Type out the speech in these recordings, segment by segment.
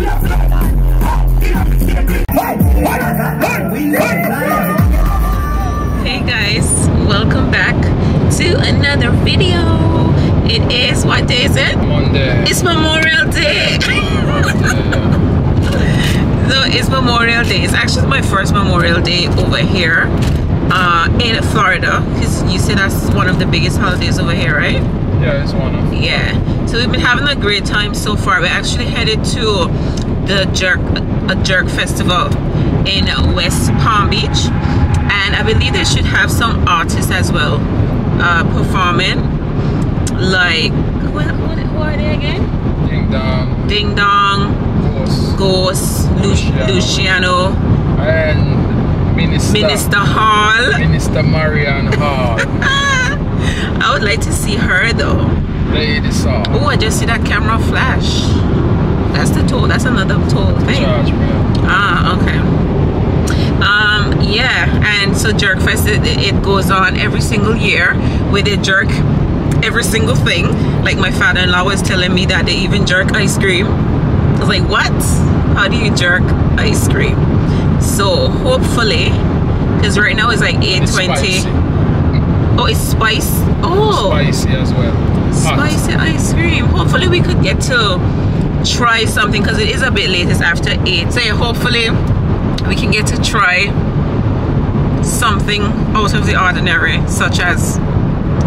Hey guys, welcome back to another video. It is what day is it? Monday. It's Memorial Day. so it's Memorial Day. It's actually my first Memorial Day over here uh, in Florida because you say that's one of the biggest holidays over here, right? Yeah, it's one of. Yeah. So we've been having a great time so far. We're actually headed to the Jerk a Jerk Festival in West Palm Beach, and I believe they should have some artists as well uh, performing. Like what, what, who are they again? Ding dong. Ding Dong, Ghost. Ghost, Lu- Luciano. Luciano, And Minister. Minister Hall. Minister Marion Hall. I would like to see her though. Lady Saw. Oh, I just see that camera flash. That's the toll. That's another toll thing. Charge. Ah, okay. Um, yeah, and so Jerkfest it, it goes on every single year with a jerk every single thing. Like my father-in-law was telling me that they even jerk ice cream. I was like, what? How do you jerk ice cream? So hopefully, because right now it's like 8:20. Oh, it's spice. Oh, Spicy as well. Hot. spicy ice cream. Hopefully we could get to try something because it is a bit late. It's after eight. So hopefully we can get to try something out of the ordinary, such as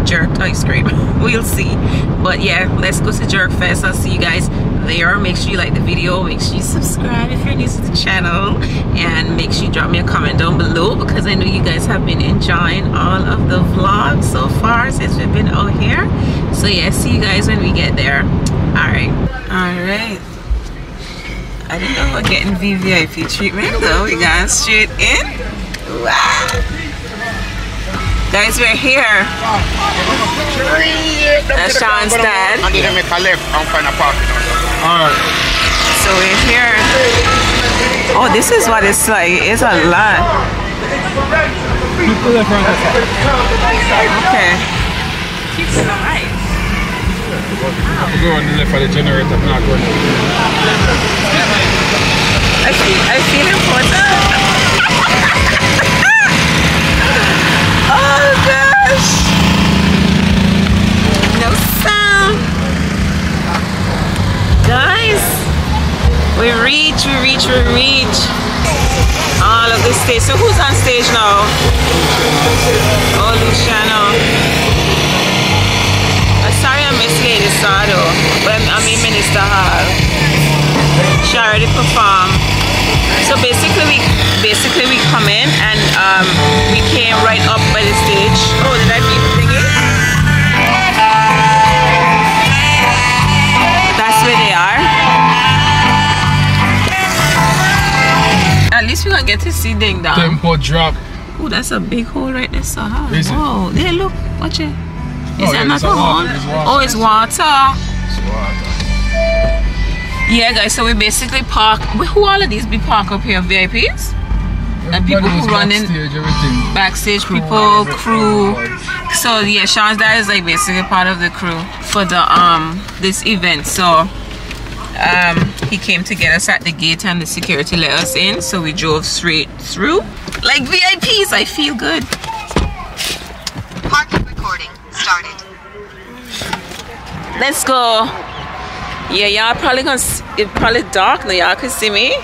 jerked ice cream. we'll see. But yeah, let's go to Jerk Fest. I'll see you guys there. Make sure you like the video. Make sure you subscribe if you're new to the channel. And make sure you drop me a comment down below because I know you guys have been enjoying all of the vlogs so far since we've been out here. So yeah, see you guys when we get there. Alright. Alright. I didn't know we're getting VVIP treatment though. We got straight in. Wow. Guys, we're here. That's Sean's dad. And then make a left and find a parking. Alright. So we're here. Oh, this is what it's like. It's a lot. People in front of us. Okay. Keeps it alive. We go on the left of the generator. I'm not going I feel, I feel important. oh gosh. No sound. Guys, we reach, we reach, we reach. All of the stage. So who's on stage now? Oh, Luciano. Uh, sorry I missed Lady Sado. But I mean Minister Hall. She already performed. So basically we basically we come in get to see Ding Dong. Tempo drop. Oh, that's a big hole right there, huh? Is it? Whoa, there, look, watch it. Is Oh, that yeah, not a hole? it's. Oh, it's water. It's water. Yeah, guys, so we basically park. wh- Who all of these be park up here? VIPs? And people Everybody who run in- everything. Backstage Crew, people, crew. So yeah, Sean's dad is like basically part of the crew for the um this event. So um he came to get us at the gate and the security let us in. So we drove straight through. Like VIPs, I feel good. Parking recording started. Let's go. Yeah, y'all probably gonna. s- It probably dark now. Y'all can see me.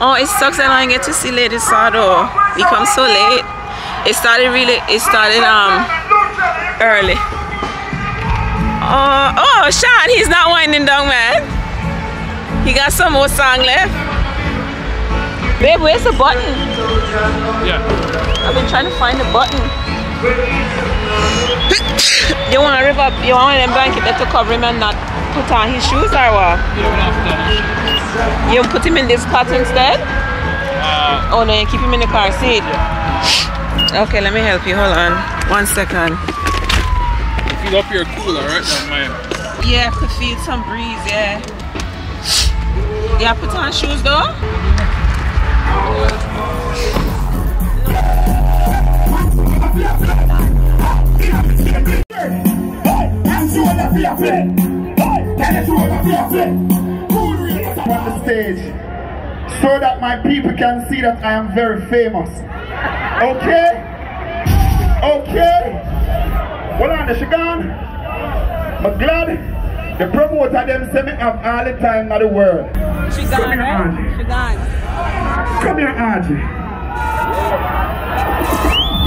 Oh, it sucks that I don't get to see Lady Sado. We come so late. It started really. It started um early. Oh, oh, Sean, he's not winding down, man. He got some more song left. Babe, where's the button? Yeah. I've been trying to find the button. you want to rip up? You want them blanket that to cover him and not put on his shoes or what? Yeah, we'll have to You put him in this cot instead? uh, Oh no, you keep him in the car seat. Okay, let me help you. Hold on. One second. Fill up your cooler right now, man. Yeah, I could feel some breeze, yeah. Yeah, put on shoes though. Hey, stage so that my people can see that I am very famous. Okay? Okay? Well, on the Shigan, I'm glad the promoter them say me have all the time in the world. She Come here, right? Angie. She gone. Come here, Angie.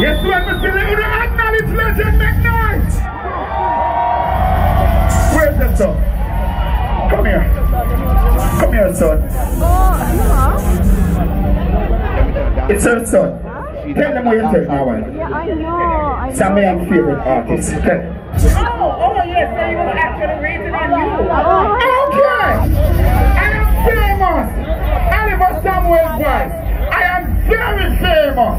Yes, we have to see the acknowledge legend McKnight. Where's the son? Come here. Come here, son. Oh, no. It's her son. Tell them what you tell my wife. Yeah, I know. I know. Sammy and favorite artist. Okay. Oh, oh yes, so you was actually rated on you. Okay. I am famous. Samuel voice. I am very famous.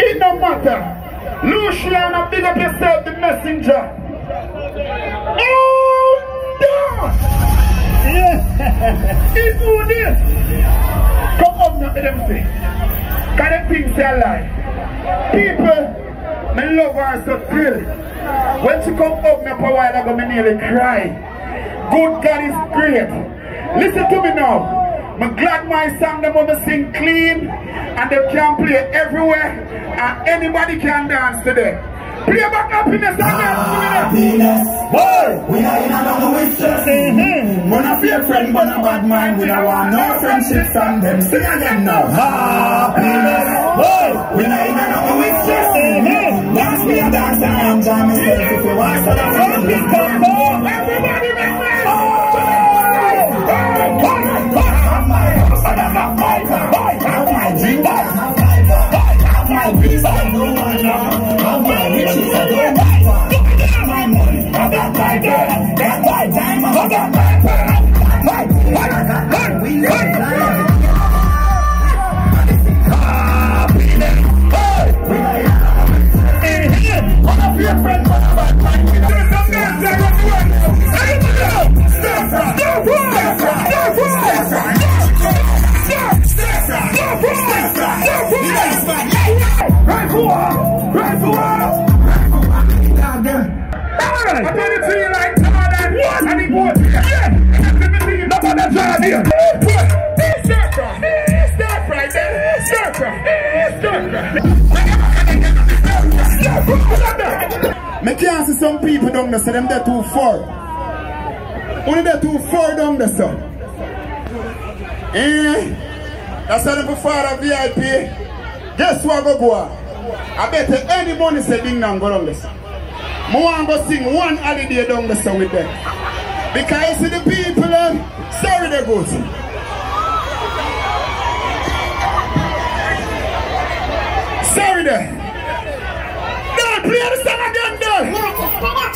It no matter. Luciano, big up yourself, the messenger. Oh, no! Yeah. It's who this? Come up now, let them see. Can them things say a lie? People, me love her so thrill. When she come up me up a while me nearly cry. Good God is great. Listen to me now. I'm glad my song them want sing clean and they can play everywhere and anybody can dance today. Play back happiness and dance to me now. Happiness, boy, we are in another stress. Mm-hmm. Your friend, but a bad mind. We don't want no friendship from them. Sing again now. Happiness, boy, we are in another. Mm-hmm. Dance me a dance and I enjoy myself. If you want to dance. Everybody make some people down there, so them there too far. Only there too far down there, sir. Eh? That's how them father VIP. Guess what go go? I bet any money say ding dong go down there. sir. I want to sing one holiday down the song with them. Because you see the people, um, sorry they go to. Sorry there. Don't play the song again there. Everybody dance, sir. Everybody dance, come on. Wanna win? Hey, wanna win? Wanna win? Hey,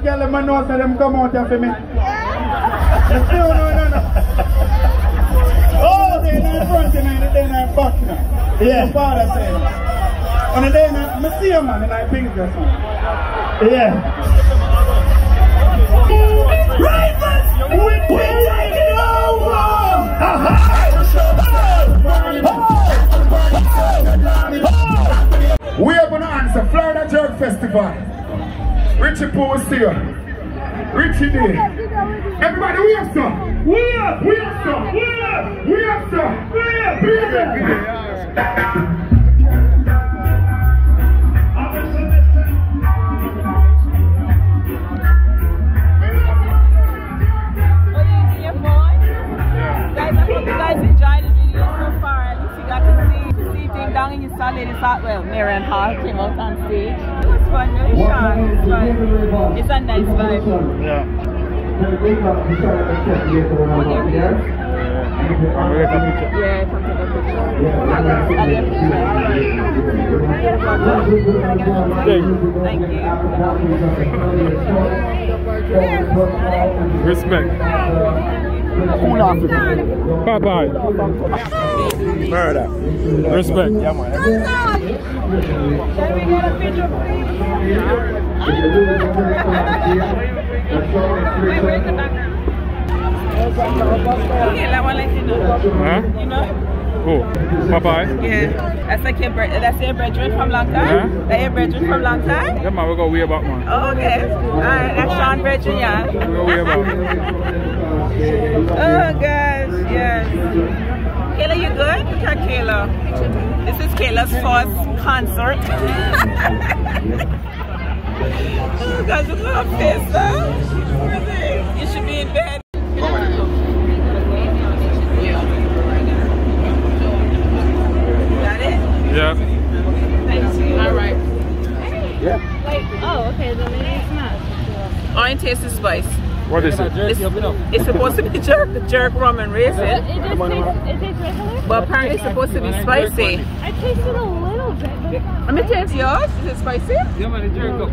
that girl and my nose that them come out me. No, no, no, no. Oh, they're not front and they're not back now. Yeah. My father said. On the day, I see you, man, and I think this one. Yeah. Ravens, uh-huh. we, we take it over! We are going to answer Florida Jerk Festival. Richie is here. Richie D. Everybody, we have some. We have, we have some. We have, some. We have, we nice vibe. Yeah. Yeah, a picture. Get- get a picture. Thank you. Respect. Bye bye. Murder. Respect. Yeah, man. I want to let you know. Huh? You know? Oh, bye bye. Yeah. That's like your, that's your brethren from long time? Huh? That your brethren from long time? Yeah, man, we go way back, man. Oh, okay. Alright, that's Sean Brethren, yeah. We go way back. Oh gosh, yes. Kayla, you good? Look at Kayla. This is Kayla's first concert. oh gosh, look at her face, huh? You should be in bed. Got it? Yeah. All right. Oh, okay, then maybe it's not. Oh, Orange taste is spice. What is it? It's, it's supposed to be jerk, jerk rum and raisin, It just tastes, it tastes regular? but apparently it's supposed to be spicy. I tasted a little bit, but Let me taste yours. Is it spicy? Yeah, man, jerk up.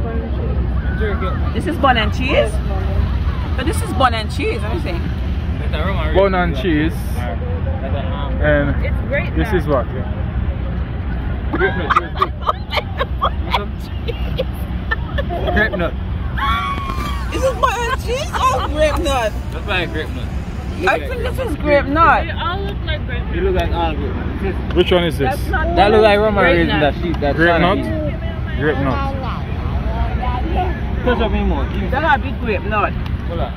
Jerk up. This is bun and cheese. But this is bun and cheese, let me see. Bun and cheese. And It's great. this is what? Grape nut. This is bun and cheese or grape nut? That's why grape nut. I think this is grape nut. they all look like grape. You look like all grape nut. Which one is this? That's That look like rum raisin nut. that sheep that Grape nut? Grape nut. eat. Touch up me more. Give me That gotta be grape nut. Hold on.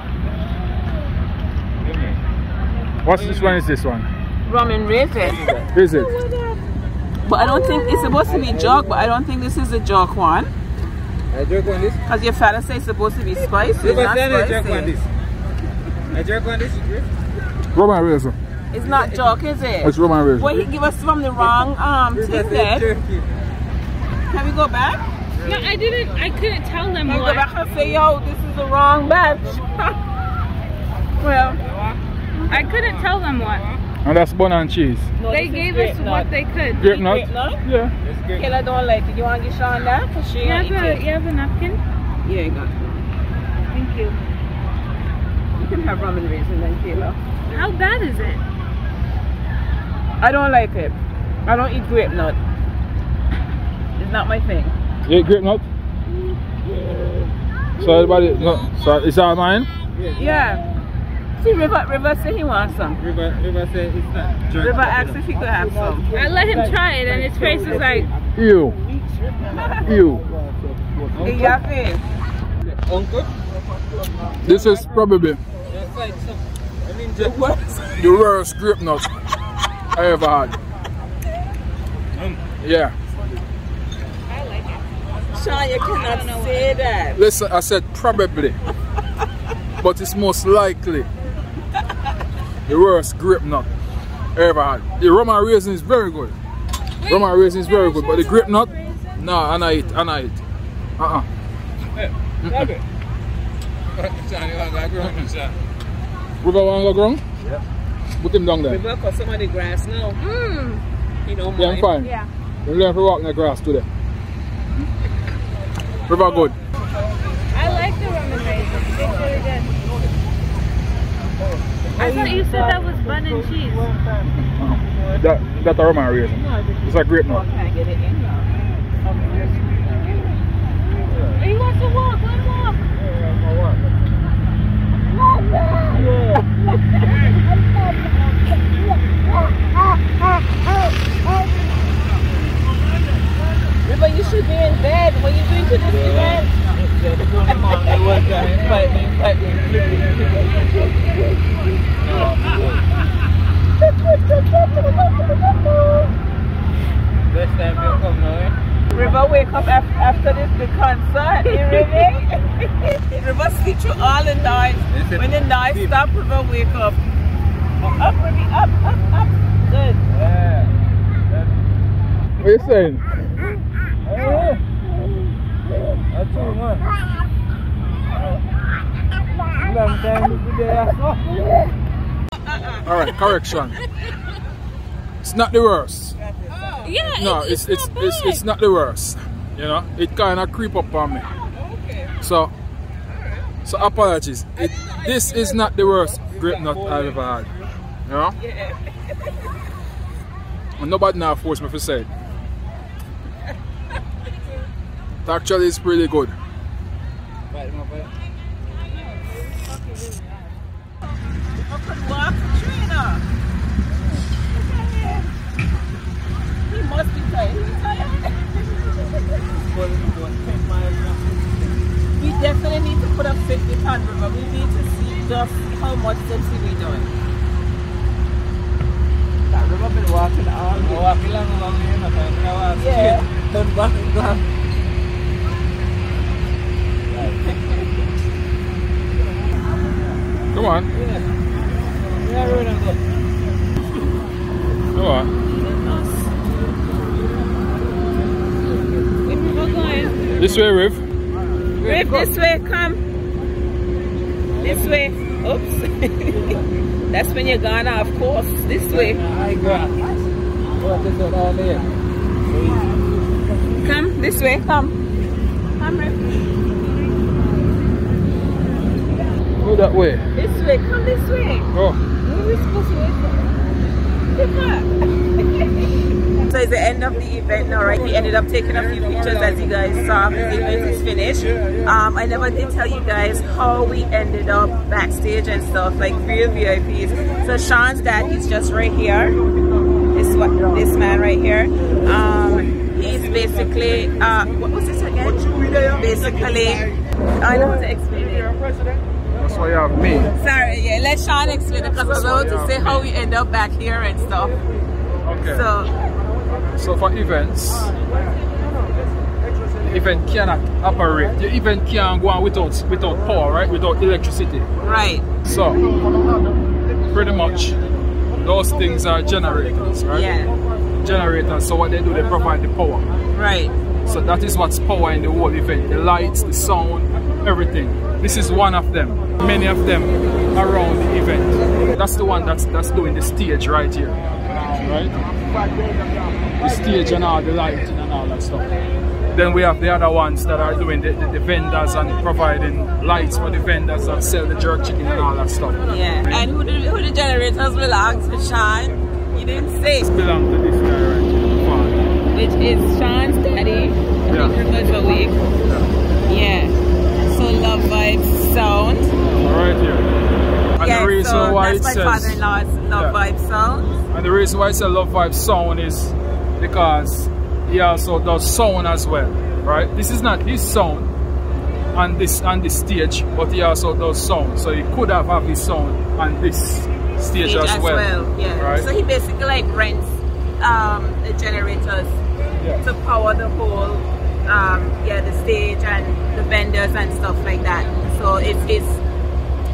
What's this one is this one? Rum and raisin. Is it? But I don't think it's supposed to be jog, but I don't think this is a jog one. I jerk on this. Because your father says it's supposed to be spicy. It's not that. I jerk on spicy. This. I jerk on this. Grape. Rum and raisin. It's not jog, is it? It's Roman and raisin. Well, he give us from the wrong um Look thing at there. that jerky. Can we go back? No, I didn't, I couldn't tell them Can we go back and say, yo, this is the wrong batch? well, I couldn't tell them what. And that's bun and cheese. no, They gave us nut. what they could. Grape nut? Grape nut? Yeah. It's grape. Kayla don't like it. You want to get Sean that? Because she You have, a, you have a napkin? Yeah, you got it. Thank you. You can have rum and raisin then, Kayla. How bad is it? I don't like it. I don't eat grape nut. It's not my thing. You eat grape nut? So everybody, no, so it's all mine? Yeah. See, River, River said he wants some. River, River said it's not jerk. River asked if he could have some. I let him try it and his face was like, Ew. Ew. Hey, Yafe. Uncle. This is probably That's like some. I mean, jerk. the rarest grape nut I ever had. Yeah. I like it. Sean, you cannot say that. Listen, I said probably. but it's most likely the worst grape nut I ever had. The rum and raisin is very good. rum and raisin is very good, but the grape nut, no, I not eat, I not eat. Uh-uh. River want to go ground? Yeah. Put him down there. River cut some of the grass now. mmm. You know, Yeah, I'm fine. Yeah. You learn to walk in the grass today. River good. I like the rum and raisin. It tastes really good. I thought you said that was bun and cheese. That, that's a rum and raisin. It's a grape nut. Can't get it in now. He wants to walk. Let him walk. River, you should be in bed when you drink to this event. Wake up after this the concert. You ready? River sleep through all the noise. When the night noise stop, River wake up. Oh, up, River, up, up, up. Good. Yeah. What you saying? That's too much. Long time to be there. Alright, correction. It's not the worst. Yeah, No, it's it's not it's, bad. it's not the worst. You know, it kind of creep up on me. Oh, so, so apologies. It, this is not the worst grape nut I've ever had. You know? And nobody now force me to say it. Actually is pretty good. He must be tired. He's tired. Going going 10 miles now. We definitely need to put up 50 pound river. We need to see just how much sense we're doing. That river been walking all day. Walking along along here, my friend. I was Yeah. straight. Turn back and go. Come on, Yeah, road and go. come on. We're going. This way, Riv. Riff, this way, come. This way. Oops. That's when you're gone of course. This way. I got. What is it all there? Come, this way, come. Come, Riff. Go that way. This way, come this way. Oh, Where are we supposed to wait for? So it's the end of the event now, right? We ended up taking a few pictures as you guys saw. The event is finished. Um, I never did tell you guys how we ended up backstage and stuff, like real VIPs. So Sean's dad, he's just right here. This what this man right here. Um, he's basically uh, what was this again? Basically, I know how to explain it. that's why you have me. Sorry, yeah, let Sean explain it because I was about to say how we end up back here and stuff. Okay. So, So for events, the event cannot operate. The event can't go on without without power, right? Without electricity. right, So pretty much those things are generators, right? yeah, Generators. So what they do, they provide the power. right, So that is what's power in the whole event. The lights, the sound, everything. This is one of them. Many of them around the event. That's the one that's that's doing the stage right here. Right? The stage and all the lighting and all that stuff. Then we have the other ones that are doing the, the, the vendors and providing lights for the vendors that sell the jerk chicken and all that stuff. yeah. And who the, who the generators belongs to Sean? You didn't say, It Belong to this guy right here. Which is Sean's daddy. I Yeah. awake. Yeah. So Love Vibes Sound. Right here. And yeah, the reason so why that's it my says father-in-law's Love Yeah. Vibes Sound. And the reason why I say Love Vibe sound is because he also does sound as well, right? This is not his sound on this on this stage, but he also does sound. So he could have have his sound on this stage, Stage as, well. yeah. Right? So he basically like rents um, the generators Yeah. to power the whole um, yeah the stage and the vendors and stuff like that. So it's his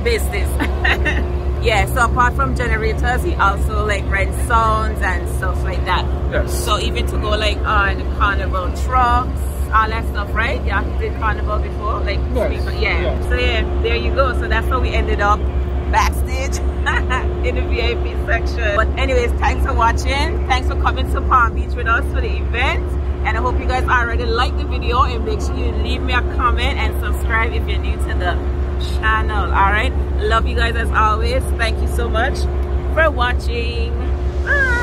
business. yeah. So apart from generators, he also like rents sounds and stuff like that. Yes. So even to go like on carnival trucks, all that stuff, right? Yeah, you did carnival before, like Yes, yeah. yes. So yeah, there you go. So that's how we ended up backstage in the VIP section. But anyways, thanks for watching. Thanks for coming to Palm Beach with us for the event. And I hope you guys already liked the video and make sure you leave me a comment and subscribe if you're new to the channel. All right. Love you guys as always. Thank you so much for watching. Bye.